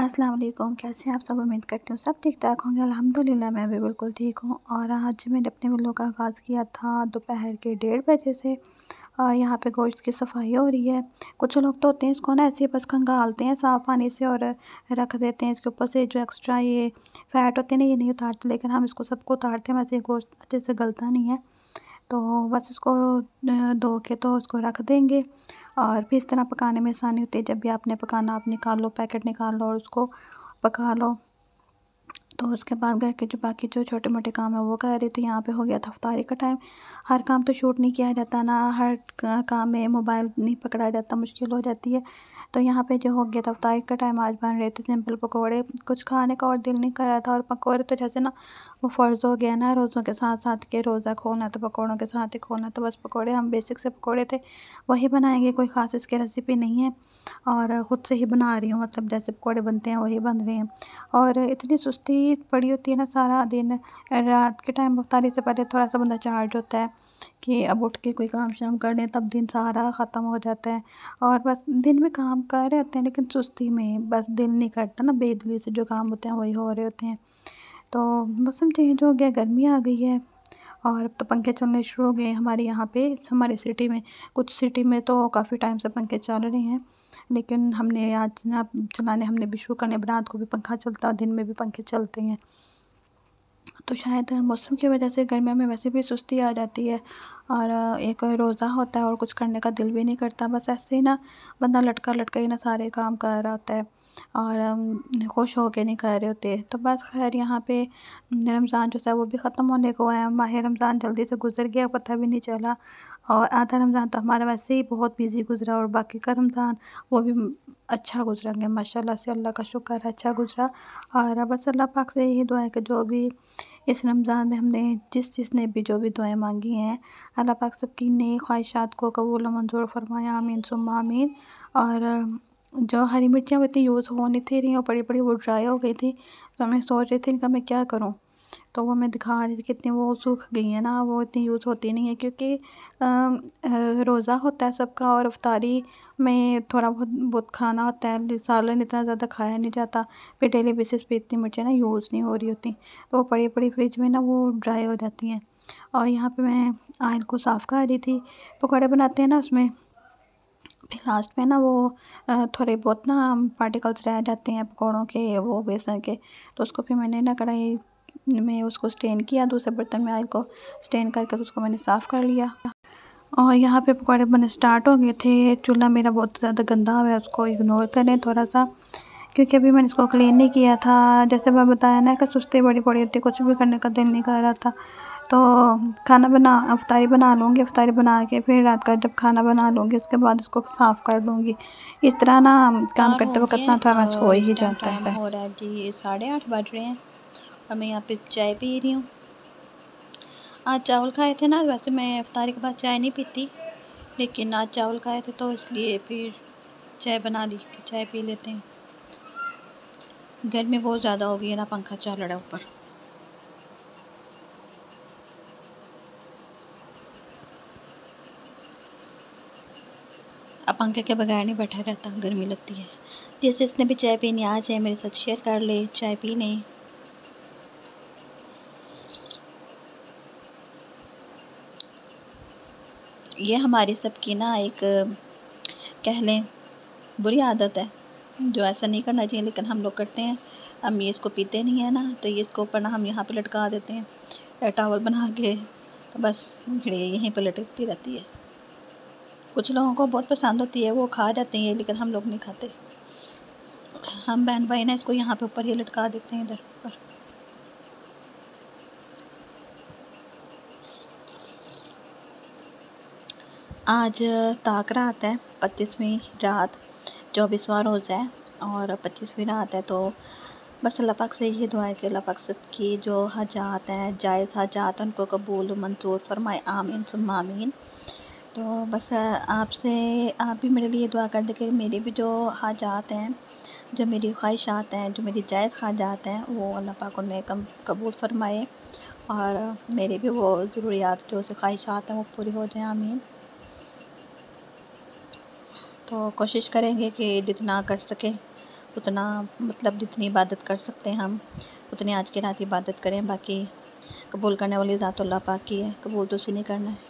अस्सलाम वालेकुम, कैसे आप सब? उम्मीद करती हूँ सब ठीक ठाक होंगे। अल्हम्दुलिल्लाह, मैं भी बिल्कुल ठीक हूँ। और आज मैंने अपने व्लॉग का आगाज़ किया था दोपहर के डेढ़ बजे से। और यहाँ पे गोश्त की सफ़ाई हो रही है। कुछ लोग तो होते हैं इसको ना, ऐसे बस खंगालते हैं साफ़ पानी से और रख देते हैं। इसके ऊपर से जो एक्स्ट्रा ये फैट होते हैं ना, ये नहीं उतारते, लेकिन हम इसको सबको उतारते हैं। वैसे गोश्त अच्छे से गलता नहीं है। तो बस इसको धो के तो उसको रख देंगे। और फिर इस तरह पकाने में आसानी होती है। जब भी आपने पकाना, आप निकाल लो पैकेट निकाल लो और उसको पका लो तो उसके बाद घर के जो बाकी जो छोटे मोटे काम है, वो कर रही तो यहाँ पे हो गया था अफ्तारी का टाइम हर काम तो शूट नहीं किया जाता ना, हर काम में मोबाइल नहीं पकड़ा जाता, मुश्किल हो जाती है। तो यहाँ पे जो हो गया था अफ्तारी का टाइम आज बन रहे थे सिंपल पकौड़े। कुछ खाने का और दिल नहीं कर रहा था और पकौड़े तो जैसे ना, वो फ़र्ज़ हो गया ना रोज़ों के साथ साथ के, रोज़ा खोलना तो पकौड़ों के साथ ही खोलना तो बस पकौड़े, हम बेसिक से पकौड़े थे। वही बनाएँगे, कोई ख़ास इसकी रेसिपी नहीं है। और ख़ुद से ही बना रही हूँ मतलब जैसे पकौड़े बनते हैं, वही बन रहे हैं। और इतनी सुस्ती पड़ी होती है ना सारा दिन, रात के टाइम अफ्तारी से पहले थोड़ा सा बंदा चार्ज होता है। कि अब उठ के कोई काम शाम कर लें, तब दिन सारा ख़त्म हो जाता है। और बस दिन में काम कर रहे होते हैं, लेकिन सुस्ती में बस दिल नहीं करता ना, बेदिली से जो काम होते हैं, वही हो रहे होते हैं। तो मौसम चेंज हो गया, गर्मी आ गई है। और अब तो पंखे चलने शुरू हो गए हमारे यहाँ पे, हमारे सिटी में। कुछ सिटी में तो काफ़ी टाइम से पंखे चल रहे हैं, लेकिन हमने आज ना, चलाने हमने भी शुरू करने रात को भी पंखा चलता, दिन में भी पंखे चलते हैं। तो शायद मौसम की वजह से गर्मियों में वैसे भी सुस्ती आ जाती है और एक रोज़ा होता है और कुछ करने का दिल भी नहीं करता। बस ऐसे ही ना बंदा लटका लटका ही ना सारे काम कर रहा होता है और खुश हो के नहीं कर रहे होते। तो बस खैर यहाँ पे रमज़ान जो है वो भी ख़त्म होने को है माह रमज़ान जल्दी से गुजर गया, पता भी नहीं चला। और आधा रमज़ान तो हमारा वैसे ही बहुत बिज़ी गुजरा और बाकी का रमज़ान वो भी अच्छा गुजरा गया। माशाल्लाह से अल्लाह का शुक्र अच्छा गुजरा। और बस अल्लाह पाक से यही दुआ है कि जो भी इस रमज़ान में हमने जिस जिसने भी जो भी दुआएँ मांगी हैं, अल्लाह पाक सबकी नई ख्वाहिशात को कबूल मंजूर फरमाया आमीन, सुम्मा आमीन। और जो हरी मिर्चियाँ वो इतनी यूज़ हो नहीं थी रही और बड़ी बड़ी वो ड्राई हो गई थी तो मैं सोच रही थी इनका मैं क्या करूँ? तो वो मैं दिखा रही थी कितनी वो सूख गई है ना, वो इतनी यूज़ होती नहीं है क्योंकि रोज़ा होता है सबका और अफ्तारी में थोड़ा बहुत बहुत खाना होता है सालन इतना ज़्यादा खाया नहीं जाता, फिर डेली बेसिस पे इतनी मिर्चें ना यूज़ नहीं हो रही होती तो वो पड़ी पड़ी फ्रिज में ना वो ड्राई हो जाती हैं। और यहाँ पे मैं आयल को साफ़ कर रही थी, पकौड़े बनाते हैं ना उसमें, फिर लास्ट में ना वो थोड़े बहुत ना पार्टिकल्स रह जाते हैं पकौड़ों के, वो बेसन के तो उसको फिर मैंने ना कढ़ाई में उसको स्टेन किया दूसरे बर्तन में आयल को स्टेन करके तो उसको मैंने साफ़ कर लिया। और यहाँ पे पकौड़े बनने स्टार्ट हो गए थे। चूल्हा मेरा बहुत ज़्यादा गंदा हुआ है उसको इग्नोर करें थोड़ा सा क्योंकि अभी मैंने इसको क्लीन नहीं किया था। जैसे मैं बताया ना कि सुस्ती बड़ी पड़ी होती कुछ भी करने का दिल नहीं कर रहा था। तो खाना बना अफ्तारी बना लूँगी अफ्तारी बना के फिर रात का जब खाना बना लूँगी उसके बाद इसको साफ़ कर लूँगी। इस तरह ना काम करते वक्त ना थोड़ा बस हो ही जाता है। हो रहा है? जी साढ़े आठ बज रहे हैं। और मैं यहाँ पे चाय पी रही हूँ। आज चावल खाए थे ना, वैसे मैं अफ्तारी के बाद चाय नहीं पीती, लेकिन आज चावल खाए थे तो इसलिए फिर चाय बना ली कि चाय पी लेते हैं। गर्मी बहुत ज़्यादा हो गई है ना पंखा चल रहा है ऊपर। अब पंखे के बगैर नहीं बैठा रहता, गर्मी लगती है। जैसे इसने भी चाय पीनी आ जाए मेरे साथ शेयर कर ले, चाय पी लें। ये हमारी सबकी ना एक, कह लें, बुरी आदत है। जो ऐसा नहीं करना चाहिए, लेकिन हम लोग करते हैं। हम ये इसको पीते नहीं है ना तो ये इसको ऊपर ना हम यहाँ पे लटका देते हैं टावल बना के तो बस फिर यहीं पर लटकती रहती है। कुछ लोगों को बहुत पसंद होती है, वो खा जाते हैं, लेकिन हम लोग नहीं खाते। हम बहन भाई ना इसको यहाँ पे ऊपर ही लटका देते हैं, इधर ऊपर। आज ताक रात है, पच्चीसवीं रात चौबीसवा रोज़ है और पच्चीसवीं रात है तो बस अल्लाह पाक से यही दुआ है कि अल्लाह पाक सब की जो हजात हैं, जायज़ हजात उनको कबूल, मंजूर फरमाए, आमीन, सुम्मा आमीन। तो बस आपसे, आप भी मेरे लिए दुआ कर दें कि मेरी भी जो हाजात हैं, जो मेरी ख्वाहिशात हैं, जो मेरी जायज़ ख्वाजात हैं, वो अल्लाह पाक उन्हें कम, कबूल फरमाए, और मेरी भी वो ज़रूरियात, जो ख्वाहिशात हैं, वो पूरी हो जाए, आमीन। तो कोशिश करेंगे कि जितना कर सकें, उतना मतलब जितनी इबादत कर सकते हैं हम, उतनी आज की रात इबादत करें। बाकी कबूल करने वाली ज़ात अल्लाह पाक की है, कबूल तो उसी नहीं करना है।